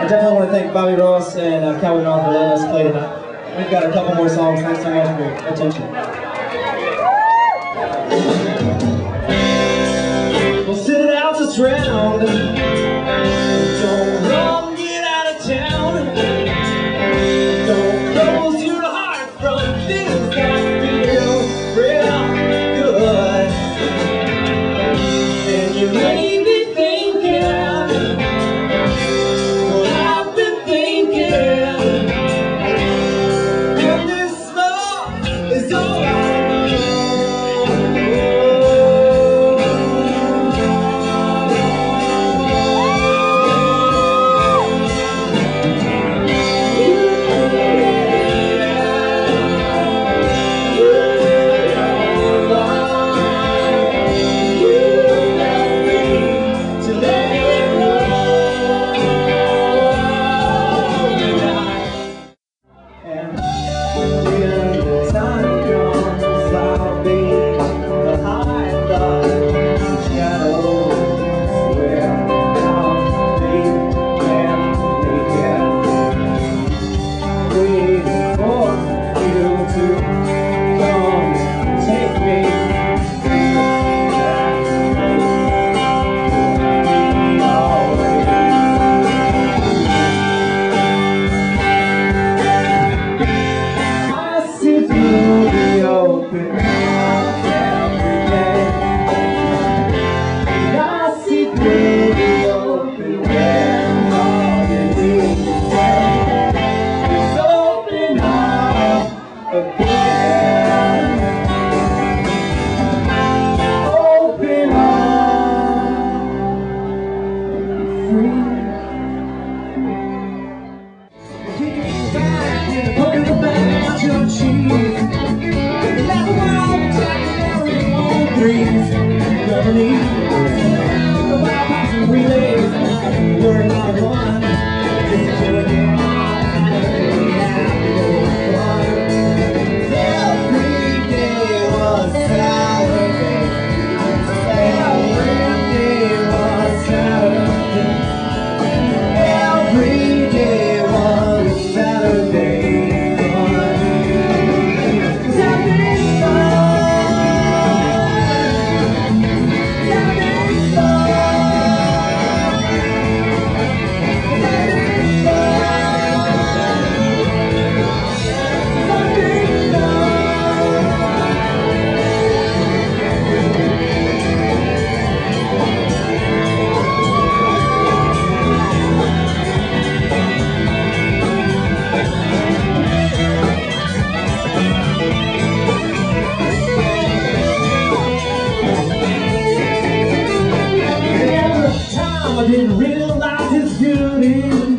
I definitely want to thank Bobby Ross and uh, Calvin North for letting us play tonight. We've got a couple more songs. Thanks so much for your attention. We'll sit it out this round. Don't run, get out of town. Don't close your heart from this. lovely. Senhor.